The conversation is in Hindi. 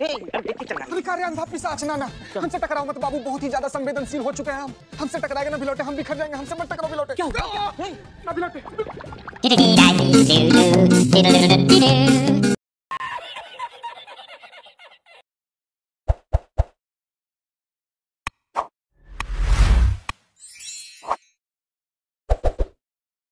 कार्य अंधा हमसे टकराओ मत बाबू बहुत ही ज़्यादा संवेदनशील हो चुके हैं हम हमसे टकराएँगे ना भिलौटे हम बिखर जाएँगे हमसे मत टकराओ भिलौटे क्या ना भिलौटे